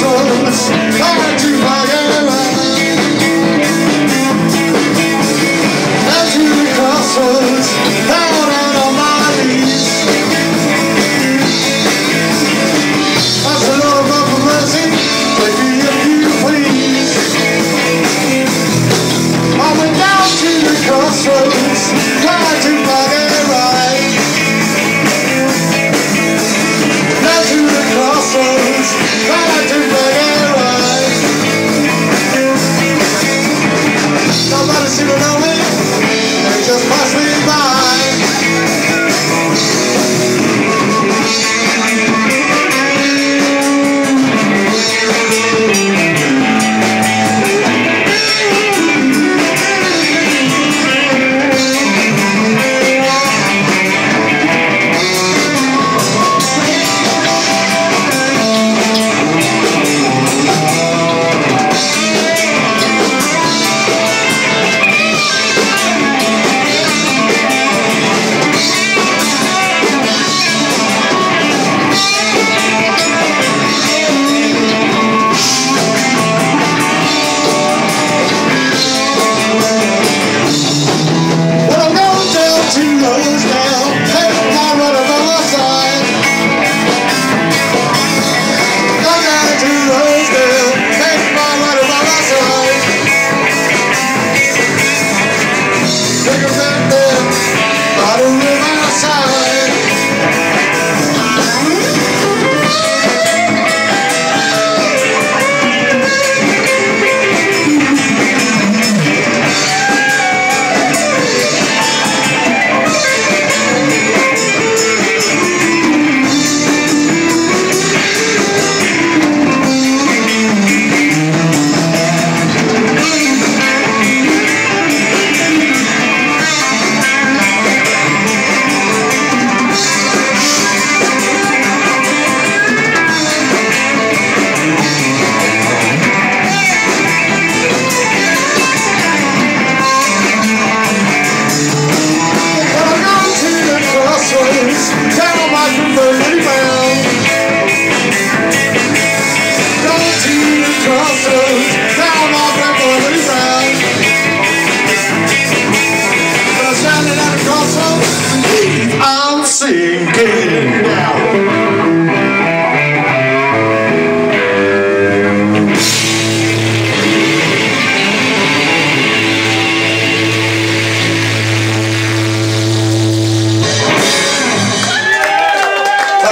blossoms.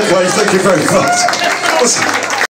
Okay, thank you very much.